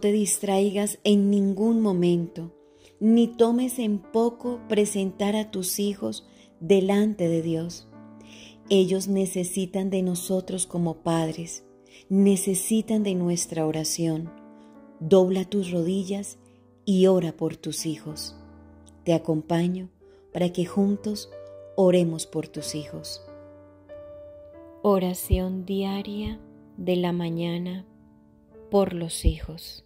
Te distraigas en ningún momento, ni tomes en poco presentar a tus hijos delante de Dios. Ellos necesitan de nosotros como padres, necesitan de nuestra oración. Dobla tus rodillas y ora por tus hijos. Te acompaño para que juntos oremos por tus hijos. Oración diaria de la mañana por los hijos.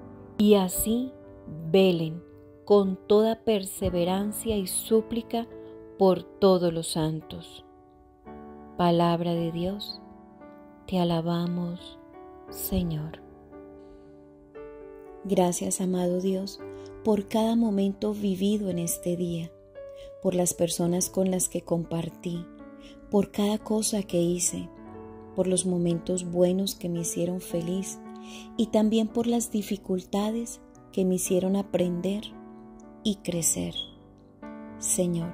Y así velen con toda perseverancia y súplica por todos los santos. Palabra de Dios, te alabamos, Señor. Gracias, amado Dios, por cada momento vivido en este día, por las personas con las que compartí, por cada cosa que hice, por los momentos buenos que me hicieron feliz y también por las dificultades que me hicieron aprender y crecer. Señor,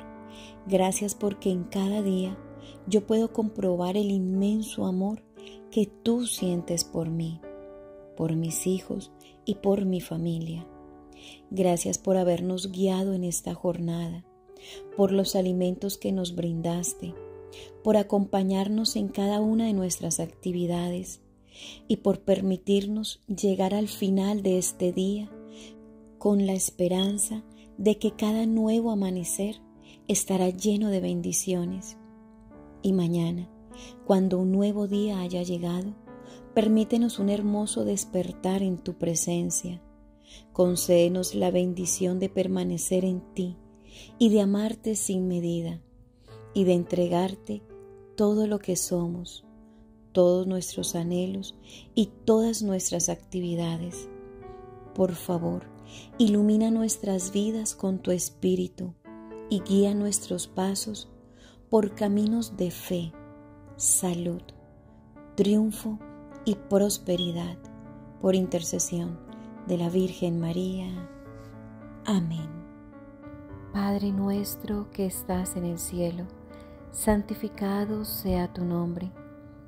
gracias porque en cada día yo puedo comprobar el inmenso amor que tú sientes por mí, por mis hijos y por mi familia. Gracias por habernos guiado en esta jornada, por los alimentos que nos brindaste, por acompañarnos en cada una de nuestras actividades y por permitirnos llegar al final de este día con la esperanza de que cada nuevo amanecer estará lleno de bendiciones. Y mañana, cuando un nuevo día haya llegado, permítenos un hermoso despertar en tu presencia. Concédenos la bendición de permanecer en ti y de amarte sin medida y de entregarte todo lo que somos, todos nuestros anhelos y todas nuestras actividades. Por favor, ilumina nuestras vidas con tu espíritu y guía nuestros pasos por caminos de fe, salud, triunfo y prosperidad por intercesión de la Virgen María. Amén. Padre nuestro que estás en el cielo, santificado sea tu nombre,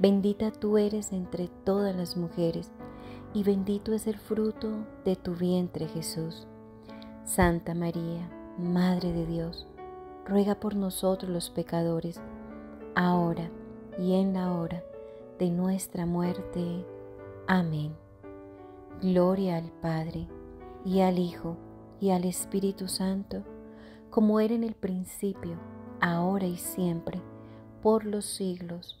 bendita tú eres entre todas las mujeres, y bendito es el fruto de tu vientre Jesús. Santa María, Madre de Dios, ruega por nosotros los pecadores, ahora y en la hora de nuestra muerte. Amén. Gloria al Padre, y al Hijo, y al Espíritu Santo, como era en el principio, ahora y siempre, por los siglos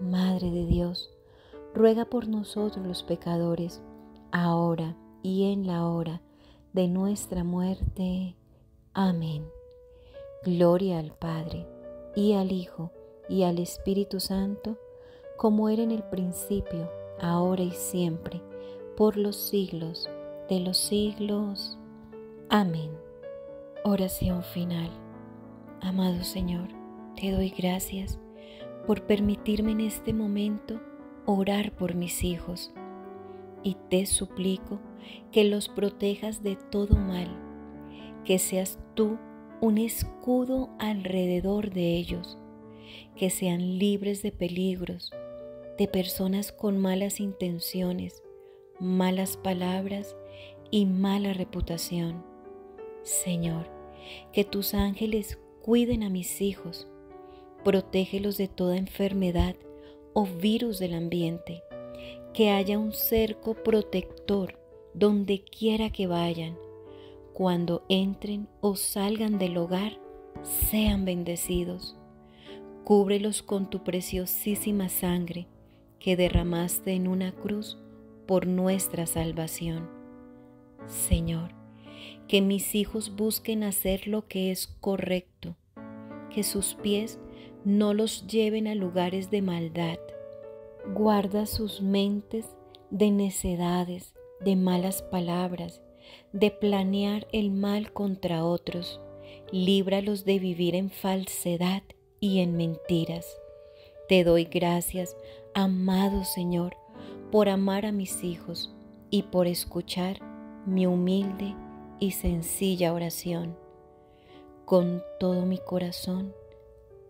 Madre de Dios, ruega por nosotros los pecadores, ahora y en la hora de nuestra muerte. Amén. Gloria al Padre, y al Hijo, y al Espíritu Santo, como era en el principio, ahora y siempre, por los siglos de los siglos. Amén. Oración final. Amado Señor, te doy gracias por permitirme en este momento orar por mis hijos y te suplico que los protejas de todo mal, que seas tú un escudo alrededor de ellos, que sean libres de peligros, de personas con malas intenciones, malas palabras y mala reputación. Señor, que tus ángeles cuiden a mis hijos, protégelos de toda enfermedad o virus del ambiente, que haya un cerco protector donde quiera que vayan, cuando entren o salgan del hogar, sean bendecidos. Cúbrelos con tu preciosísima sangre que derramaste en una cruz por nuestra salvación. Señor, que mis hijos busquen hacer lo que es correcto, que sus pies no los lleven a lugares de maldad. Guarda sus mentes de necedades, de malas palabras, de planear el mal contra otros. Líbralos de vivir en falsedad y en mentiras. Te doy gracias, amado Señor, por amar a mis hijos y por escuchar mi humilde y sencilla oración. Con todo mi corazón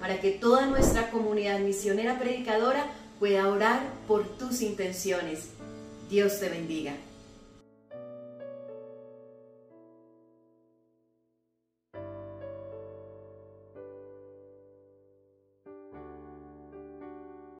para que toda nuestra comunidad misionera predicadora pueda orar por tus intenciones. Dios te bendiga.